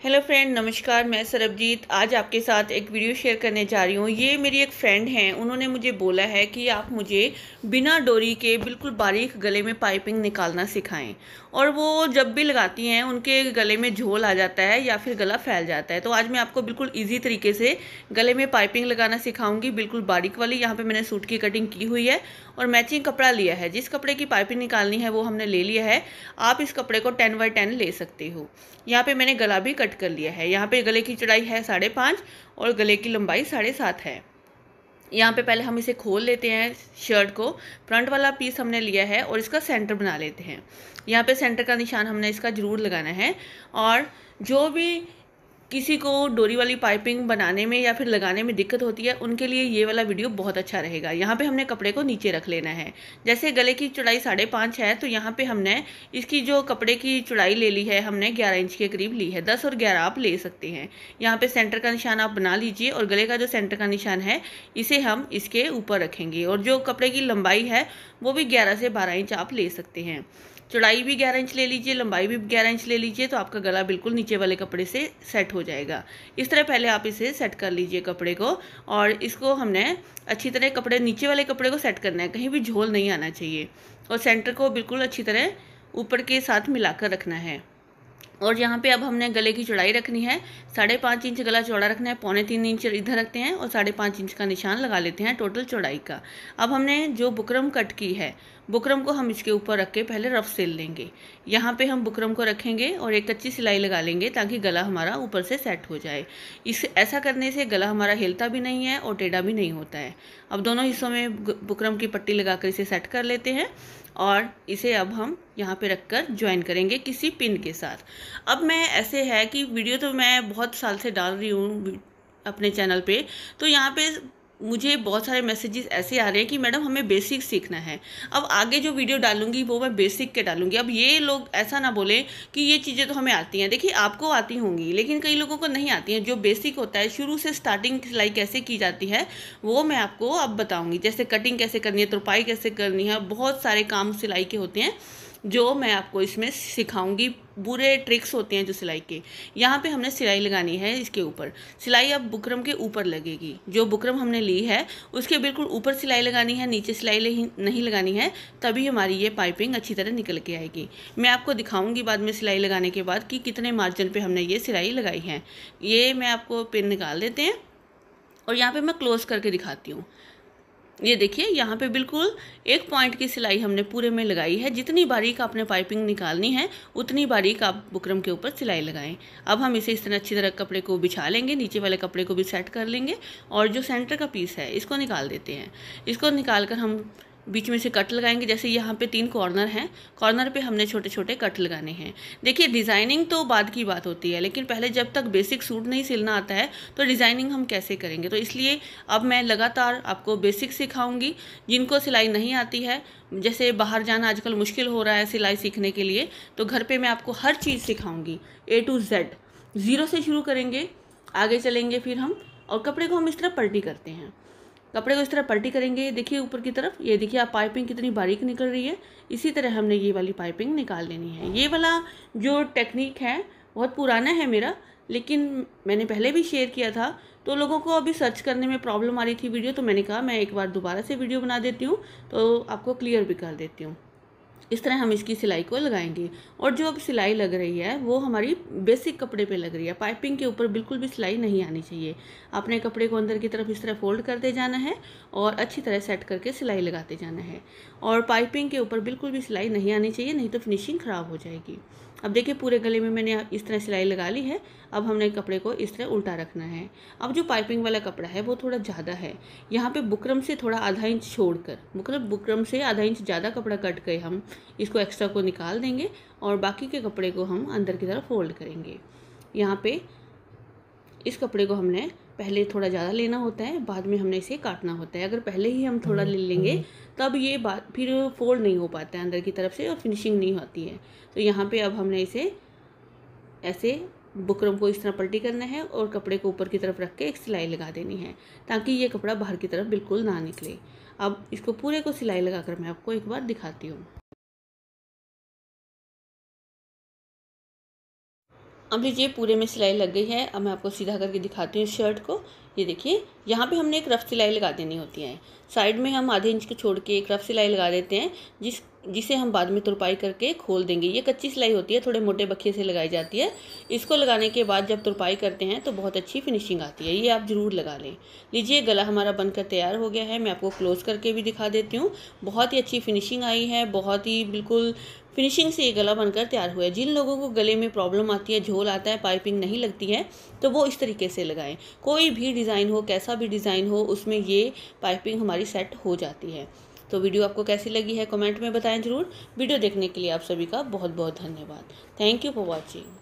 Hello friend नमस्कार, मैं सरबजीत। आज आपके साथ एक वीडियो शेयर करने जा रही हूँ। ये मेरी एक फ्रेंड हैं, उन्होंने मुझे बोला है कि आप मुझे बिना डोरी के बिल्कुल बारीक गले में पाइपिंग निकालना सिखाएँ। और वो जब भी लगाती हैं, उनके गले में झोल आ जाता है या फिर गला फैल जाता है। तो आज मैं आपको बिल्कुल ईजी तरीके से गले में पाइपिंग लगाना सिखाऊँगी, बिल्कुल बारीक वाली। यहाँ पर मैंने सूट की कटिंग की हुई है और मैचिंग कपड़ा लिया है। जिस कपड़े की पाइपिंग निकालनी है, वो हमने ले लिया है। आप इस कपड़े को टेन बाई टेन ले सकते हो। यहाँ पर मैंने गला भी कट कर लिया है। यहाँ पे गले की चौड़ाई है साढ़े पाँच और गले की लंबाई साढ़े सात है। यहाँ पे पहले हम इसे खोल लेते हैं शर्ट को। फ्रंट वाला पीस हमने लिया है और इसका सेंटर बना लेते हैं। यहाँ पे सेंटर का निशान हमने इसका ज़रूर लगाना है। और जो भी किसी को डोरी वाली पाइपिंग बनाने में या फिर लगाने में दिक्कत होती है, उनके लिए ये वाला वीडियो बहुत अच्छा रहेगा। यहाँ पे हमने कपड़े को नीचे रख लेना है। जैसे गले की चौड़ाई साढ़े पाँच है तो यहाँ पे हमने इसकी जो कपड़े की चौड़ाई ले ली है, हमने ग्यारह इंच के करीब ली है। दस और ग्यारह आप ले सकते हैं। यहाँ पर सेंटर का निशान आप बना लीजिए और गले का जो सेंटर का निशान है, इसे हम इसके ऊपर रखेंगे। और जो कपड़े की लंबाई है, वो भी ग्यारह से बारह इंच आप ले सकते हैं। चौड़ाई भी ग्यारह इंच ले लीजिए, लंबाई भी ग्यारह इंच ले लीजिए तो आपका गला बिल्कुल नीचे वाले कपड़े से सेट हो जाएगा। इस तरह पहले आप इसे सेट कर लीजिए कपड़े को, और इसको हमने अच्छी तरह कपड़े, नीचे वाले कपड़े को सेट करना है, कहीं भी झोल नहीं आना चाहिए। और सेंटर को बिल्कुल अच्छी तरह ऊपर के साथ मिलाकर रखना है। और यहाँ पे अब हमने गले की चौड़ाई रखनी है। साढ़े पाँच इंच गला चौड़ा रखना है, पौने तीन इंच इधर रखते हैं और साढ़े पाँच इंच का निशान लगा लेते हैं टोटल चौड़ाई का। अब हमने जो बुकरम कट की है, बुकरम को हम इसके ऊपर रख के पहले रफ सिल लेंगे। यहाँ पे हम बुकरम को रखेंगे और एक कच्ची सिलाई लगा लेंगे ताकि गला हमारा ऊपर से सेट हो जाए। इस, ऐसा करने से गला हमारा हिलता भी नहीं है और टेढ़ा भी नहीं होता है। अब दोनों हिस्सों में बुकरम की पट्टी लगाकर इसे सेट कर लेते हैं। और इसे अब हम यहाँ पे रखकर ज्वाइन करेंगे किसी पिन के साथ। अब मैं ऐसे है कि वीडियो तो मैं बहुत साल से डाल रही हूँ अपने चैनल पे तो यहाँ पे मुझे बहुत सारे मैसेजेस ऐसे आ रहे हैं कि, मैडम, हमें बेसिक सीखना है। अब आगे जो वीडियो डालूँगी, वो मैं बेसिक के डालूँगी। अब ये लोग ऐसा ना बोले कि ये चीज़ें तो हमें आती हैं। देखिए, आपको आती होंगी, लेकिन कई लोगों को नहीं आती हैं। जो बेसिक होता है, शुरू से स्टार्टिंग सिलाई कैसे की जाती है, वो मैं आपको अब बताऊँगी। जैसे कटिंग कैसे करनी है, तुरपाई कैसे करनी है, बहुत सारे काम सिलाई के होते हैं। जो मैं आपको इसमें सिखाऊँगी, बुरे ट्रिक्स होते हैं जो सिलाई के। यहाँ पे हमने सिलाई लगानी है इसके ऊपर। सिलाई अब बुकरम के ऊपर लगेगी। जो बुकरम हमने ली है, उसके बिल्कुल ऊपर सिलाई लगानी है, नीचे सिलाई नहीं लगानी है, तभी हमारी ये पाइपिंग अच्छी तरह निकल के आएगी। मैं आपको दिखाऊँगी बाद में सिलाई लगाने के बाद कि कितने मार्जिन पर हमने ये सिलाई लगाई है। ये मैं आपको पिन निकाल देते हैं और यहाँ पर मैं क्लोज़ करके दिखाती हूँ। ये देखिए, यहाँ पे बिल्कुल एक पॉइंट की सिलाई हमने पूरे में लगाई है। जितनी बारीक आपने पाइपिंग निकालनी है, उतनी बारीक आप बुकरम के ऊपर सिलाई लगाएँ। अब हम इसे इस तरह अच्छी तरह कपड़े को बिछा लेंगे, नीचे वाले कपड़े को भी सेट कर लेंगे और जो सेंटर का पीस है, इसको निकाल देते हैं। इसको निकाल कर हम बीच में से कट लगाएँगे। जैसे यहाँ पे तीन कॉर्नर हैं। कॉर्नर पे हमने छोटे छोटे कट लगाने हैं। देखिए डिज़ाइनिंग तो बाद की बात होती है, लेकिन पहले जब तक बेसिक सूट नहीं सिलना आता है तो डिज़ाइनिंग हम कैसे करेंगे? तो इसलिए अब मैं लगातार आपको बेसिक सिखाऊँगी। जिनको सिलाई नहीं आती है, जैसे बाहर जाना आजकल मुश्किल हो रहा है सिलाई सीखने के लिए तो घर पर मैं आपको हर चीज़ सिखाऊँगी। ए टू जेड ज़ीरो से शुरू करेंगे, आगे चलेंगे फिर हम, और कपड़े को हम इस तरह पलटी करते हैं। कपड़े को इस तरह पलटी करेंगे। देखिए ऊपर की तरफ़, ये देखिए, आप पाइपिंग कितनी बारीक निकल रही है। इसी तरह हमने ये वाली पाइपिंग निकाल लेनी है। ये वाला जो टेक्निक है, बहुत पुराना है मेरा, लेकिन मैंने पहले भी शेयर किया था। तो लोगों को अभी सर्च करने में प्रॉब्लम आ रही थी वीडियो तो मैंने कहा, मैं एक बार दोबारा से वीडियो बना देती हूँ तो आपको क्लियर भी कर देती हूँ। इस तरह हम इसकी सिलाई को लगाएँगे। और जो अब सिलाई लग रही है, वो हमारी बेसिक कपड़े पे लग रही है। पाइपिंग के ऊपर बिल्कुल भी सिलाई नहीं आनी चाहिए। अपने कपड़े को अंदर की तरफ़ इस तरह फोल्ड करते जाना है और अच्छी तरह सेट करके सिलाई लगाते जाना है। और पाइपिंग के ऊपर बिल्कुल भी सिलाई नहीं आनी चाहिए, नहीं तो फिनिशिंग ख़राब हो जाएगी। अब देखिए, पूरे गले में मैंने इस तरह सिलाई लगा ली है। अब हमने कपड़े को इस तरह उल्टा रखना है। अब जो पाइपिंग वाला कपड़ा है, वो थोड़ा ज़्यादा है। यहाँ पे बुकरम से थोड़ा आधा इंच छोड़कर मतलब बुकरम से आधा इंच ज़्यादा कपड़ा कट गए हम। इसको एक्स्ट्रा को निकाल देंगे और बाकी के कपड़े को हम अंदर की तरफ़ फोल्ड करेंगे। यहाँ पे इस कपड़े को हमने पहले थोड़ा ज़्यादा लेना होता है, बाद में हमने इसे काटना होता है। अगर पहले ही हम थोड़ा ले लेंगे, तब ये बात फिर फोल्ड नहीं हो पाता है अंदर की तरफ़ से और फिनिशिंग नहीं होती है। तो यहाँ पे अब हमने इसे ऐसे बुकरम को इस तरह पलटी करना है और कपड़े को ऊपर की तरफ़ रख के एक सिलाई लगा देनी है, ताकि ये कपड़ा बाहर की तरफ़ बिल्कुल ना निकले। अब इसको पूरे को सिलाई लगा कर मैं आपको एक बार दिखाती हूँ। अब लीजिए पूरे में सिलाई लग गई है। अब मैं आपको सीधा करके दिखाती हूँ शर्ट को। ये देखिए, यहाँ पे हमने एक रफ सिलाई लगा देनी होती है। साइड में हम आधे इंच को छोड़ के एक रफ सिलाई लगा देते हैं, जिस जिसे हम बाद में तुरपाई करके खोल देंगे। ये कच्ची सिलाई होती है, थोड़े मोटे बखिए से लगाई जाती है। इसको लगाने के बाद जब तुरपाई करते हैं तो बहुत अच्छी फिनिशिंग आती है। ये आप ज़रूर लगा लें। लीजिए, गला हमारा बनकर तैयार हो गया है। मैं आपको क्लोज करके भी दिखा देती हूँ। बहुत ही अच्छी फिनिशिंग आई है। बहुत ही बिल्कुल फिनिशिंग से ये गला बनकर तैयार हुआ है। जिन लोगों को गले में प्रॉब्लम आती है, झोल आता है पाइपिंग नहीं लगती है तो वो इस तरीके से लगाएँ। कोई भी डिज़ाइन हो, कैसा भी डिज़ाइन हो, उसमें ये पाइपिंग हमारी सेट हो जाती है। तो वीडियो आपको कैसी लगी है कमेंट में बताएँ ज़रूर। वीडियो देखने के लिए आप सभी का बहुत बहुत धन्यवाद। Thank you for watching